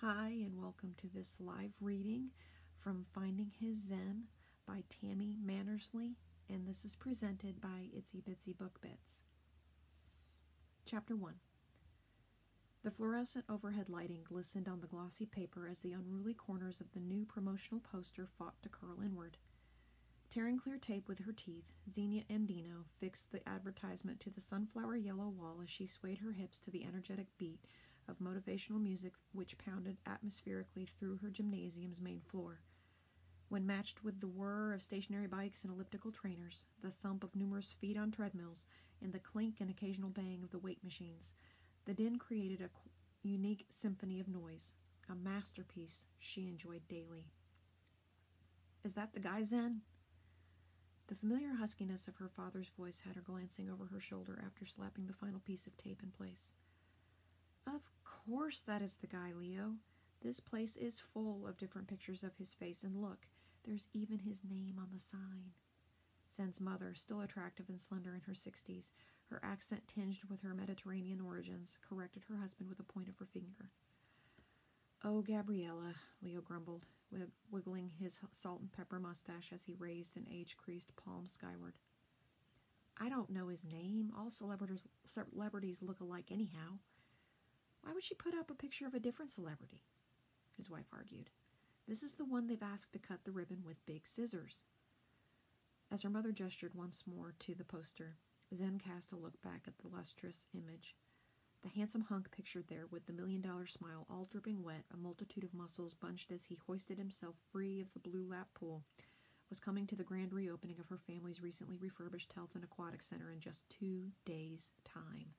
Hi, and welcome to this live reading from Finding His Zen by Tammy Mannersly, and this is presented by Itsy Bitsy Book Bits. Chapter 1 The fluorescent overhead lighting glistened on the glossy paper as the unruly corners of the new promotional poster fought to curl inward. Tearing clear tape with her teeth, Xenia Andino fixed the advertisement to the sunflower yellow wall as she swayed her hips to the energetic beat of motivational music which pounded atmospherically through her gymnasium's main floor. When matched with the whir of stationary bikes and elliptical trainers, the thump of numerous feet on treadmills, and the clink and occasional bang of the weight machines, the din created a unique symphony of noise, a masterpiece she enjoyed daily. Is that the guy, Zen? The familiar huskiness of her father's voice had her glancing over her shoulder after slapping the final piece of tape in place. Of course, that is the guy, Leo. This place is full of different pictures of his face, and look, there's even his name on the sign. Zen's mother, still attractive and slender in her sixties, her accent tinged with her Mediterranean origins, corrected her husband with a point of her finger. Oh, Gabriella, Leo grumbled, wiggling his salt and pepper mustache as he raised an age creased palm skyward. I don't know his name. All celebrities look alike, anyhow. Why would she put up a picture of a different celebrity? His wife argued. This is the one they've asked to cut the ribbon with big scissors. As her mother gestured once more to the poster, Zen cast a look back at the lustrous image. The handsome hunk pictured there, with the million dollar smile all dripping wet, a multitude of muscles bunched as he hoisted himself free of the blue lap pool, was coming to the grand reopening of her family's recently refurbished health and aquatic center in just two days' time.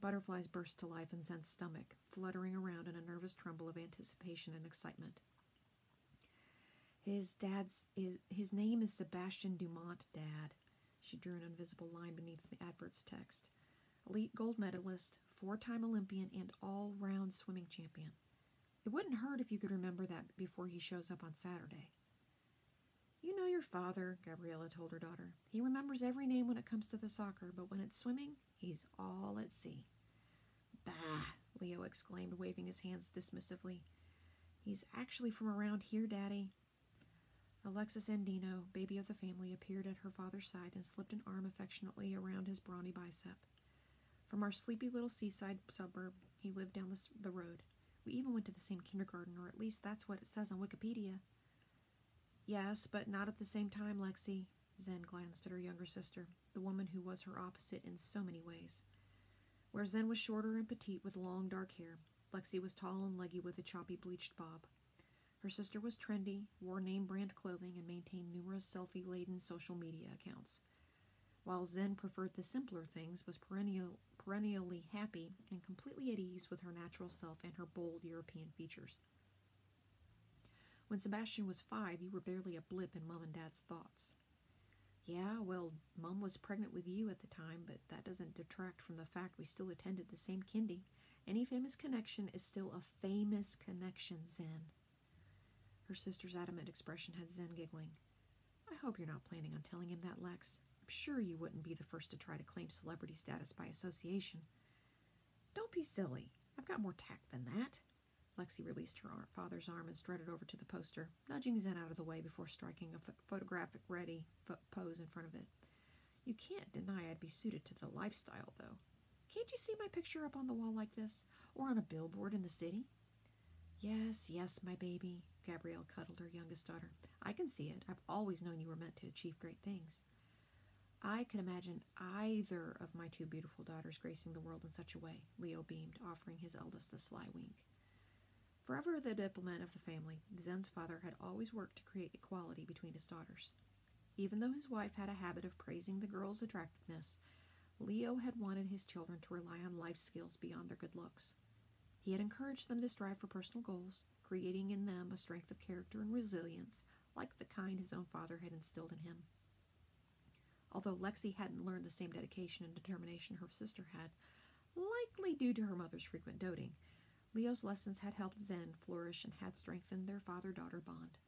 Butterflies burst to life in Zen's stomach, fluttering around in a nervous tremble of anticipation and excitement. His dad's his, his name is Sebastian Dumont, Dad. She drew an invisible line beneath the advert's text elite gold medalist, four time Olympian, and all round swimming champion. It wouldn't hurt if you could remember that before he shows up on Saturday. Your father, Gabriella told her daughter. He remembers every name when it comes to the soccer, but when it's swimming, he's all at sea. Bah, Leo exclaimed, waving his hands dismissively. He's actually from around here, Daddy. Alexis Andino, baby of the family, appeared at her father's side and slipped an arm affectionately around his brawny bicep. From our sleepy little seaside suburb, he lived down the, the road. We even went to the same kindergarten, or at least that's what it says on Wikipedia. Yes, but not at the same time, Lexi. Zen glanced at her younger sister, the woman who was her opposite in so many ways. Where Zen was shorter and petite with long dark hair, Lexi was tall and leggy with a choppy bleached bob. Her sister was trendy, wore name brand clothing, and maintained numerous selfie laden social media accounts while Zen preferred the simpler things, was perennial, perennially happy and completely at ease with her natural self and her bold European features. When Sebastian was five, you were barely a blip in Mum and Dad's thoughts. Yeah, well, Mum was pregnant with you at the time, but that doesn't detract from the fact we still attended the same kindy. Any famous connection is still a famous connection, Zen. Her sister's adamant expression had Zen giggling. I hope you're not planning on telling him that, Lex I'm sure you wouldn't be the first to try to claim celebrity status by association. Don't be silly. I've got more tact than that. Lexi released her father's arm and strutted over to the poster, nudging Zen out of the way before striking a photographic ready pose in front of it. You can't deny I'd be suited to the lifestyle, though. Can't you see my picture up on the wall like this, or on a billboard in the city? Yes, yes, my baby, Gabrielle cuddled her youngest daughter. I can see it. I've always known you were meant to achieve great things. I could imagine either of my two beautiful daughters gracing the world in such a way, Leo beamed, offering his eldest a sly wink. Forever the diplomat of the family, Zen's father had always worked to create equality between his daughters. Even though his wife had a habit of praising the girls' attractiveness, Leo had wanted his children to rely on life skills beyond their good looks. He had encouraged them to strive for personal goals, creating in them a strength of character and resilience like the kind his own father had instilled in him. Although Lexi hadn't learned the same dedication and determination her sister had, likely due to her mother's frequent doting, Leo's lessons had helped Zen flourish and had strengthened their father daughter bond.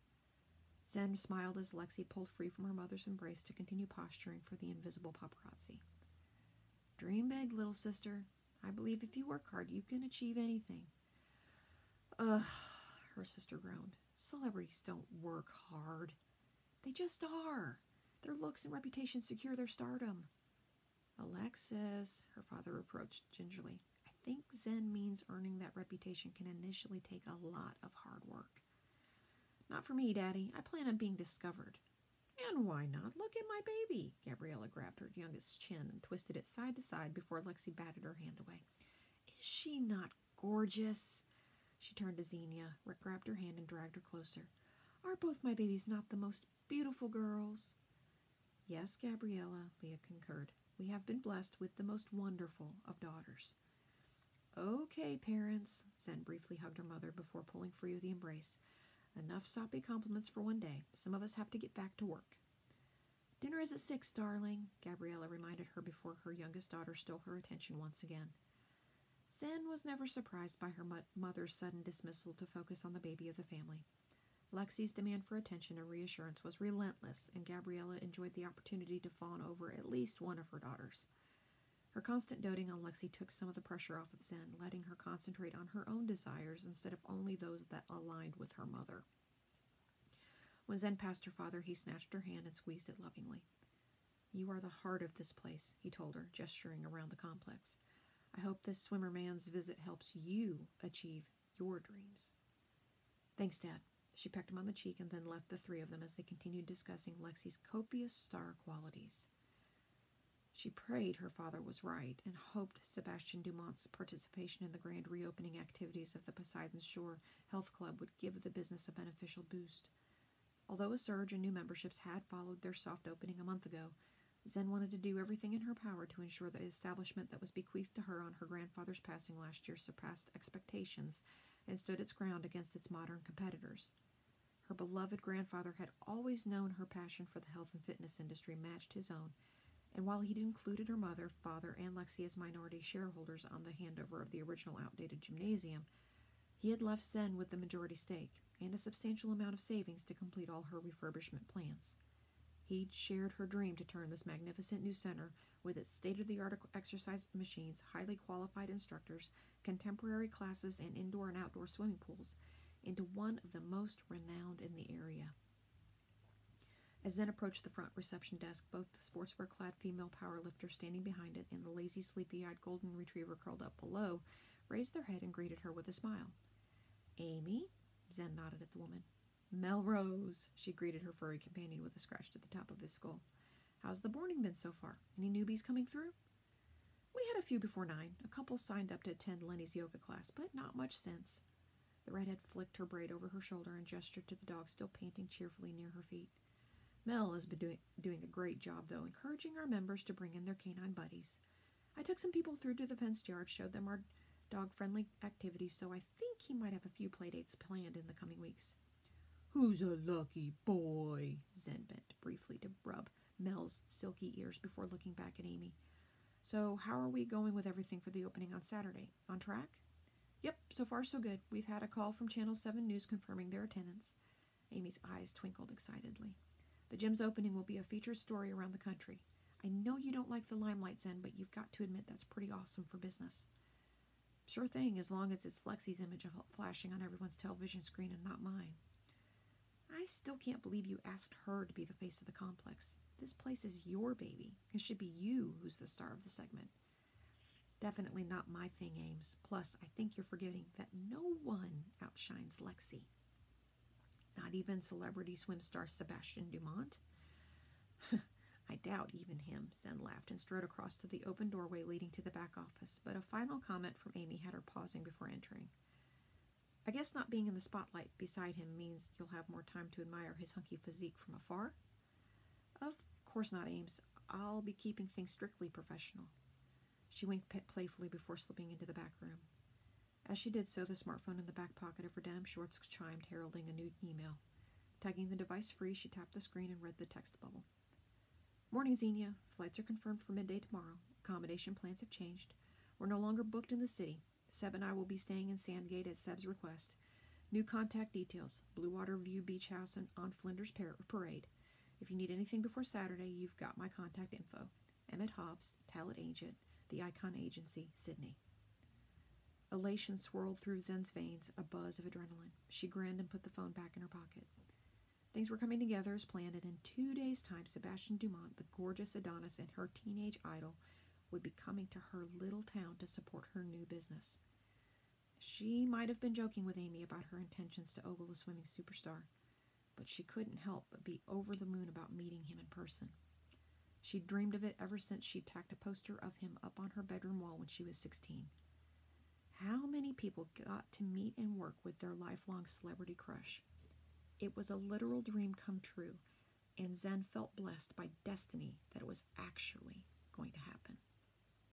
Zen smiled as Lexi pulled free from her mother's embrace to continue posturing for the invisible paparazzi. Dream big, little sister. I believe if you work hard, you can achieve anything. Ugh, her sister groaned. Celebrities don't work hard. They just are. Their looks and reputation secure their stardom. Alexis, her father reproached gingerly, think Zen means earning that reputation can initially take a lot of hard work. Not for me, Daddy. I plan on being discovered. And why not? Look at my baby. Gabriella grabbed her youngest's chin and twisted it side to side before Lexi batted her hand away. Is she not gorgeous? She turned to Xenia, Rick grabbed her hand, and dragged her closer. Are both my babies not the most beautiful girls? Yes, Gabriella, Leah concurred. We have been blessed with the most wonderful of daughters. Okay, parents, Zen briefly hugged her mother before pulling free of the embrace. Enough soppy compliments for one day. Some of us have to get back to work. Dinner is at six, darling, Gabriella reminded her before her youngest daughter stole her attention once again. Zen was never surprised by her mother's sudden dismissal to focus on the baby of the family. Lexi's demand for attention and reassurance was relentless, and Gabriella enjoyed the opportunity to fawn over at least one of her daughters. Her constant doting on Lexi took some of the pressure off of Zen, letting her concentrate on her own desires instead of only those that aligned with her mother. When Zen passed her father, he snatched her hand and squeezed it lovingly. You are the heart of this place, he told her, gesturing around the complex. I hope this swimmer man's visit helps you achieve your dreams. Thanks, Dad. She pecked him on the cheek and then left the three of them as they continued discussing Lexi's copious star qualities. She prayed her father was right and hoped Sebastian Dumont's participation in the grand reopening activities of the Poseidon's Shore Health Club would give the business a beneficial boost. Although a surge in new memberships had followed their soft opening a month ago, Zen wanted to do everything in her power to ensure the establishment that was bequeathed to her on her grandfather's passing last year surpassed expectations and stood its ground against its modern competitors. Her beloved grandfather had always known her passion for the health and fitness industry matched his own, and while he'd included her mother, father, and Lexi as minority shareholders on the handover of the original outdated gymnasium, he had left Zen with the majority stake and a substantial amount of savings to complete all her refurbishment plans. He'd shared her dream to turn this magnificent new center, with its state of the art exercise machines, highly qualified instructors, contemporary classes, and indoor and outdoor swimming pools, into one of the most renowned in the area. As Zen approached the front reception desk, both the sportswear clad female powerlifter standing behind it and the lazy, sleepy eyed golden retriever curled up below raised their head and greeted her with a smile. Amy? Zen nodded at the woman. Melrose, she greeted her furry companion with a scratch to the top of his skull. How's the morning been so far? Any newbies coming through? We had a few before nine. A couple signed up to attend Lenny's yoga class, but not much since. The redhead flicked her braid over her shoulder and gestured to the dog still panting cheerfully near her feet. Mel has been doing, doing a great job, though, encouraging our members to bring in their canine buddies. I took some people through to the fenced yard, showed them our dog friendly activities, so I think he might have a few playdates planned in the coming weeks. Who's a lucky boy? Zen bent briefly to rub Mel's silky ears before looking back at Amy. So, how are we going with everything for the opening on Saturday? On track? Yep, so far so good. We've had a call from Channel 7 News confirming their attendance. Amy's eyes twinkled excitedly. The gym's opening will be a featured story around the country. I know you don't like the limelight, Zen, but you've got to admit that's pretty awesome for business. Sure thing, as long as it's Lexi's image flashing on everyone's television screen and not mine. I still can't believe you asked her to be the face of the complex. This place is your baby. It should be you who's the star of the segment. Definitely not my thing, Ames. Plus, I think you're forgetting that no one outshines Lexi. Not even celebrity swim star Sebastian Dumont. I doubt even him, Zen laughed and strode across to the open doorway leading to the back office, but a final comment from Amy had her pausing before entering. I guess not being in the spotlight beside him means you'll have more time to admire his hunky physique from afar? Of course not, Ames. I'll be keeping things strictly professional. She winked playfully before slipping into the back room. As she did so, the smartphone in the back pocket of her denim shorts chimed, heralding a new email. Tugging the device free, she tapped the screen and read the text bubble. Morning, Xenia. Flights are confirmed for midday tomorrow. Accommodation plans have changed. We're no longer booked in the city. Seb and I will be staying in Sandgate at Seb's request. New contact details Blue Water View Beach House on Flinders Parade. If you need anything before Saturday, you've got my contact info. Emmett Hobbs, talent agent, The Icon Agency, Sydney. Elation swirled through Zen's veins, a buzz of adrenaline. She grinned and put the phone back in her pocket. Things were coming together as planned, and in two days' time, Sebastian Dumont, the gorgeous Adonis, and her teenage idol would be coming to her little town to support her new business. She might have been joking with Amy about her intentions to ogle the swimming superstar, but she couldn't help but be over the moon about meeting him in person. She'd dreamed of it ever since she tacked a poster of him up on her bedroom wall when she was 16. How many people got to meet and work with their lifelong celebrity crush? It was a literal dream come true, and Zen felt blessed by destiny that it was actually going to happen.